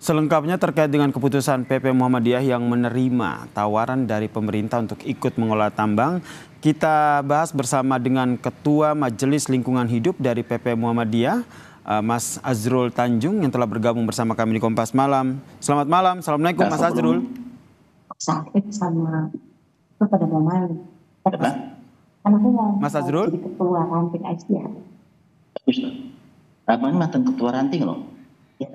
Selengkapnya terkait dengan keputusan PP Muhammadiyah yang menerima tawaran dari pemerintah untuk ikut mengolah tambang, kita bahas bersama dengan Ketua Majelis Lingkungan Hidup dari PP Muhammadiyah, eh, Mas Azrul Tanjung yang telah bergabung bersama kami di Kompas Malam. Selamat malam, Assalamualaikum Mas Azrul. Sakit sama mau Mas Azrul? jadi ketua ranting aja. Abang mantan ketua ranting loh. Ya,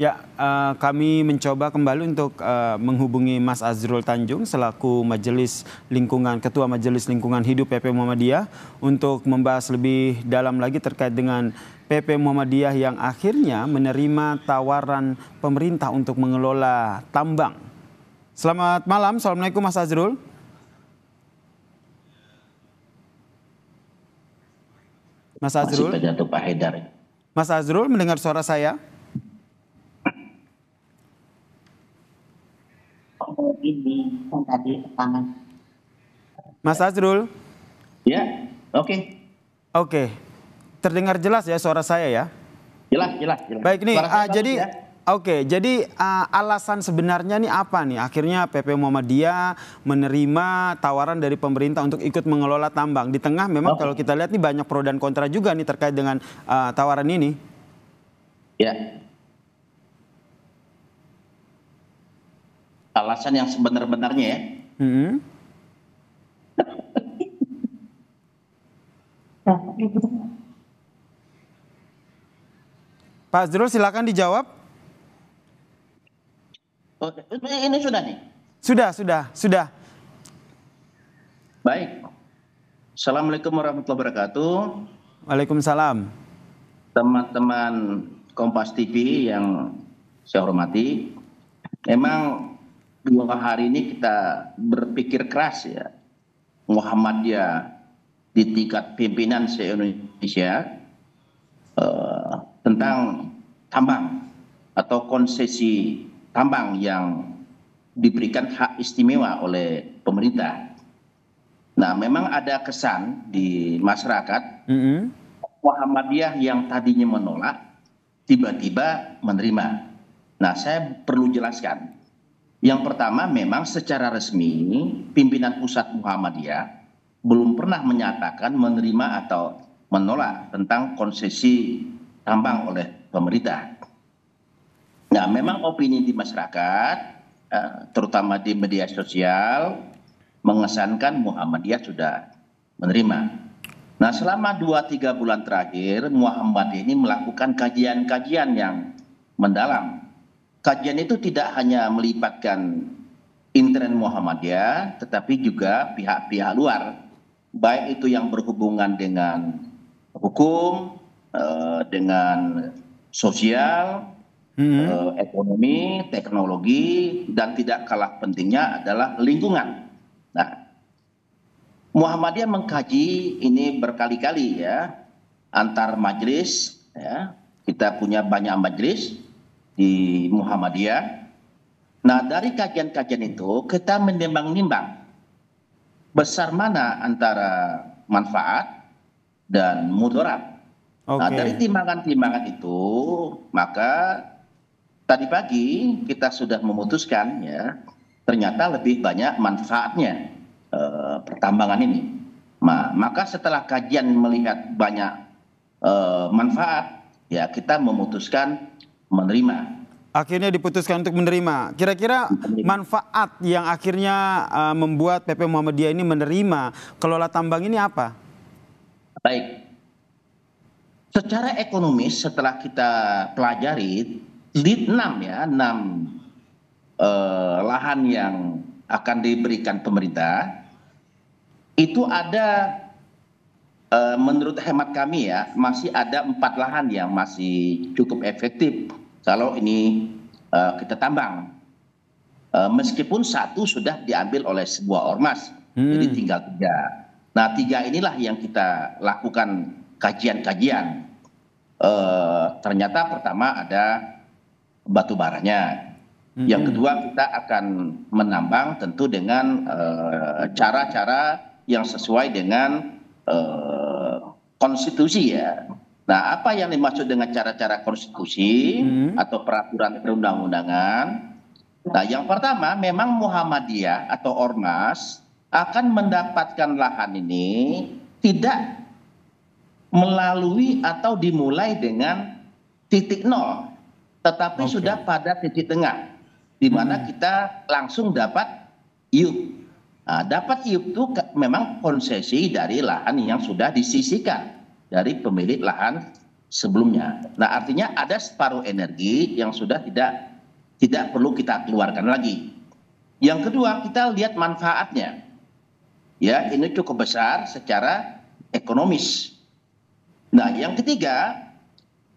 Ya, uh, kami mencoba kembali untuk uh, menghubungi Mas Azrul Tanjung selaku Majelis Lingkungan Ketua Majelis Lingkungan Hidup PP Muhammadiyah untuk membahas lebih dalam lagi terkait dengan PP Muhammadiyah yang akhirnya menerima tawaran pemerintah untuk mengelola tambang. Selamat malam, Assalamualaikum Mas Azrul. Mas Azrul. Masih Pak Haidar. Mas Azrul mendengar suara saya? Yang tadi tangan. Mas Azrul? Ya, oke. Okay. Oke. Okay. Terdengar jelas ya suara saya ya? Jelas, jelas, jelas. Baik nih, uh, jadi ya? Oke, okay, jadi uh, alasan sebenarnya nih apa nih? Akhirnya PP Muhammadiyah menerima tawaran dari pemerintah untuk ikut mengelola tambang. Di tengah memang okay. kalau kita lihat nih banyak pro dan kontra juga nih terkait dengan uh, tawaran ini. Ya, alasan yang sebenar-benarnya ya. Hmm. Pak Zrul silakan dijawab. Oh, ini sudah nih. Sudah, sudah, sudah. Baik. Assalamualaikum warahmatullahi wabarakatuh. Waalaikumsalam. Teman-teman Kompas TV yang saya hormati, memang dua hari ini kita berpikir keras ya Muhammadiyah di tingkat pimpinan se-Indonesia uh, tentang tambang atau konsesi tambang yang diberikan hak istimewa oleh pemerintah. Nah, memang ada kesan di masyarakat mm -hmm. Muhammadiyah yang tadinya menolak tiba-tiba menerima. Nah, saya perlu jelaskan yang pertama memang secara resmi pimpinan pusat Muhammadiyah belum pernah menyatakan menerima atau menolak tentang konsesi tambang oleh pemerintah. Nah, memang opini di masyarakat, eh, terutama di media sosial, mengesankan Muhammadiyah sudah menerima. Nah, selama 2-3 bulan terakhir, Muhammadiyah ini melakukan kajian-kajian yang mendalam kajian itu tidak hanya melibatkan intern Muhammadiyah, tetapi juga pihak-pihak luar, baik itu yang berhubungan dengan hukum, eh, dengan sosial, hmm. Eh, ekonomi, teknologi, dan tidak kalah pentingnya adalah lingkungan. Nah, Muhammadiyah mengkaji ini berkali-kali ya, antar majelis, ya, kita punya banyak majelis, di Muhammadiyah. Nah dari kajian-kajian itu kita menimbang-nimbang besar mana antara manfaat dan mudarat. Okay. Nah dari timbangan-timbangan itu maka tadi pagi kita sudah memutuskan ya ternyata lebih banyak manfaatnya eh, pertambangan ini. Nah, maka setelah kajian melihat banyak eh, manfaat ya kita memutuskan menerima. Akhirnya diputuskan untuk menerima. Kira-kira manfaat yang akhirnya uh, membuat PP Muhammadiyah ini menerima kelola tambang ini apa? Baik. Secara ekonomis setelah kita pelajari di enam ya enam uh, lahan yang akan diberikan pemerintah itu ada uh, menurut hemat kami ya masih ada empat lahan yang masih cukup efektif kalau ini uh, kita tambang. Uh, meskipun satu sudah diambil oleh sebuah ormas, hmm. jadi tinggal tiga. Nah tiga inilah yang kita lakukan kajian-kajian. Uh, ternyata pertama ada batu baranya. Hmm. Yang kedua kita akan menambang tentu dengan cara-cara uh, yang sesuai dengan uh, konstitusi ya Nah, apa yang dimaksud dengan cara-cara konstitusi Hmm. atau peraturan perundang-undangan? Nah, yang pertama memang Muhammadiyah atau Ormas akan mendapatkan lahan ini tidak melalui atau dimulai dengan titik nol, tetapi Oke. sudah pada titik tengah, di mana kita langsung dapat iup. Nah, dapat iup itu memang konsesi dari lahan yang sudah disisikan dari pemilik lahan sebelumnya. Nah, artinya ada separuh energi yang sudah tidak tidak perlu kita keluarkan lagi. Yang kedua, kita lihat manfaatnya. Ya, ini cukup besar secara ekonomis. Nah, yang ketiga,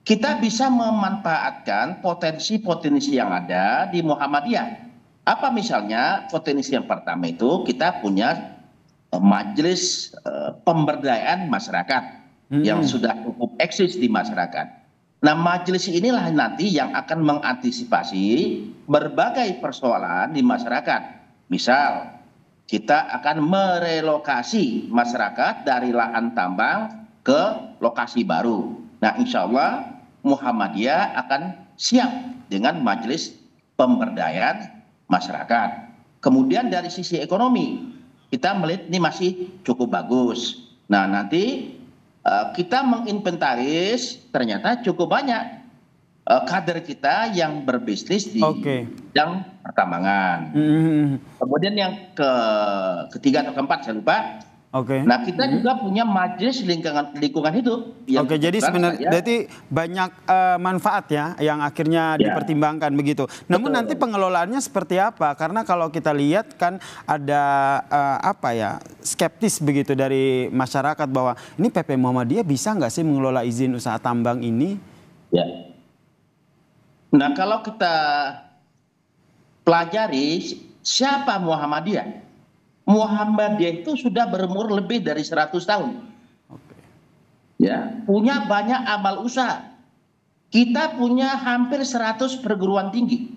kita bisa memanfaatkan potensi-potensi yang ada di Muhammadiyah. Apa misalnya potensi yang pertama itu kita punya eh, majelis eh, pemberdayaan masyarakat yang Hmm. sudah cukup eksis di masyarakat. Nah, majelis inilah nanti yang akan mengantisipasi berbagai persoalan di masyarakat. Misal, kita akan merelokasi masyarakat dari lahan tambang ke lokasi baru. Nah, insya Allah Muhammadiyah akan siap dengan majelis pemberdayaan masyarakat. Kemudian dari sisi ekonomi, kita melihat ini masih cukup bagus. Nah, nanti kita menginventaris ternyata cukup banyak eh, kader kita yang berbisnis di Oke. bidang pertambangan. Hmm. Kemudian yang ke ketiga atau keempat saya lupa. Oke. Nah kita juga punya majelis lingkungan lingkungan hidup. Oke, jadi kebetulan sebenarnya berarti banyak eh, manfaat ya yang akhirnya Ya. dipertimbangkan begitu. Namun Betul. nanti pengelolaannya seperti apa? Karena kalau kita lihat kan ada eh, apa ya skeptis begitu dari masyarakat bahwa ini PP Muhammadiyah bisa nggak sih mengelola izin usaha tambang ini? Ya. Nah kalau kita pelajari siapa Muhammadiyah? Muhammadiyah itu sudah berumur lebih dari 100 tahun. Oke. Ya, punya banyak amal usaha. Kita punya hampir 100 perguruan tinggi.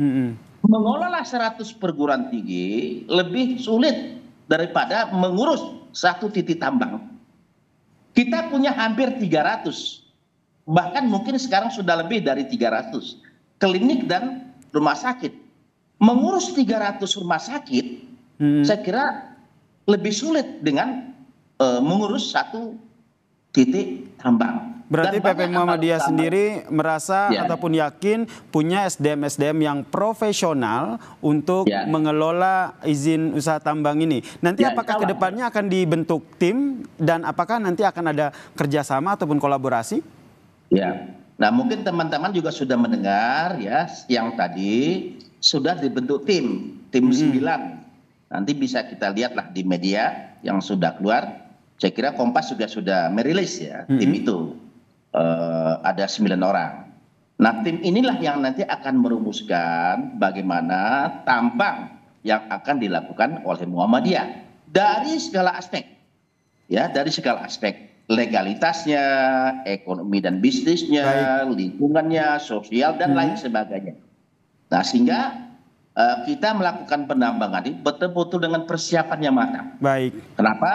Hmm. Mengelola 100 perguruan tinggi lebih sulit daripada mengurus satu titik tambang. Kita punya hampir 300. Bahkan mungkin sekarang sudah lebih dari 300. Klinik dan rumah sakit. Mengurus 300 rumah sakit. Saya kira lebih sulit dengan eh, mengurus satu titik tambang. Berarti Dan PP Muhammadiyah sendiri merasa Ya. ataupun yakin punya SDM-SDM yang profesional untuk Ya. mengelola izin usaha tambang ini. Nanti Ya, apakah ke depannya akan dibentuk tim dan apakah nanti akan ada kerjasama ataupun kolaborasi? Ya. Nah, mungkin teman-teman juga sudah mendengar ya yang tadi sudah dibentuk tim, tim Mm-mm. 9. Nanti bisa kita lihatlah di media yang sudah keluar. Saya kira Kompas juga sudah merilis ya tim Mm-mm. itu. Eh, ada 9 orang. Nah, tim inilah yang nanti akan merumuskan bagaimana tambang yang akan dilakukan oleh Muhammadiyah dari segala aspek ya dari segala aspek legalitasnya, ekonomi dan bisnisnya, lingkungannya, sosial dan Hmm. lain sebagainya. Nah sehingga eh, kita melakukan penambangan ini betul-betul dengan persiapan yang matang. Baik. Kenapa?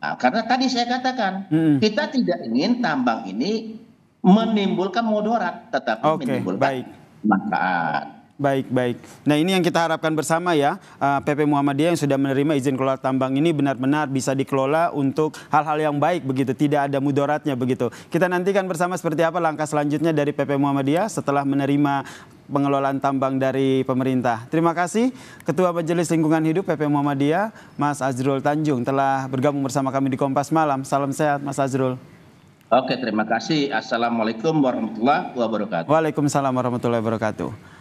Nah, karena tadi saya katakan Mm-mm. kita tidak ingin tambang ini menimbulkan mudarat, tetapi Oke, menimbulkan baik. manfaat. Baik, baik. Nah ini yang kita harapkan bersama ya, eh, PP Muhammadiyah yang sudah menerima izin kelola tambang ini benar-benar bisa dikelola untuk hal-hal yang baik begitu, tidak ada mudaratnya begitu. Kita nantikan bersama seperti apa langkah selanjutnya dari PP Muhammadiyah setelah menerima pengelolaan tambang dari pemerintah. Terima kasih Ketua Majelis Lingkungan Hidup PP Muhammadiyah, Mas Azrul Tanjung telah bergabung bersama kami di Kompas Malam. Salam sehat Mas Azrul. Oke, terima kasih. Assalamualaikum warahmatullahi wabarakatuh. Waalaikumsalam warahmatullahi wabarakatuh.